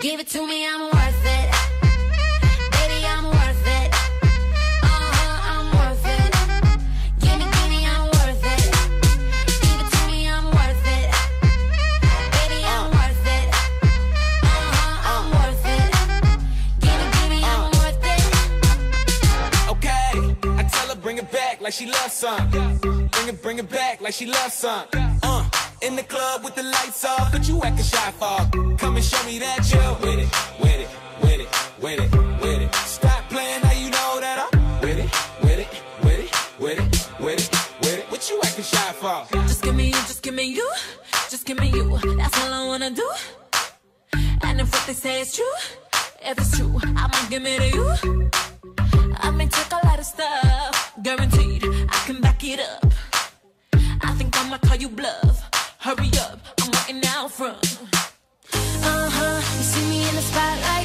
Give it to me, I'm worth it. Baby, I'm worth it. Uh-huh, I'm worth it. Give me, give me, I'm worth it. Give it to me, I'm worth it. Baby, I'm uh. worth it. Uh-huh, I'm uh. worth it. Give me, give me, I'm uh. worth it. Okay, I tell her bring it back like she loves some. Bring it, bring it back like she loves some. Uh in the club with the lights off, but you acting shy for? Come and show me that you're with it, with it, with it, with it, with it. Stop playing, now you know that I'm with it, with it, with it, with it, with it, with it. What you acting shy for? Just give me you, just give me you, just give me you. That's all I wanna do. And if what they say is true, if it's true, I'ma give it to you. I may take a lot of stuff, guaranteed I can back it up. I think I'ma call you bluff. Hurry up, I'm waiting out from. Uh huh. You see me in the spotlight.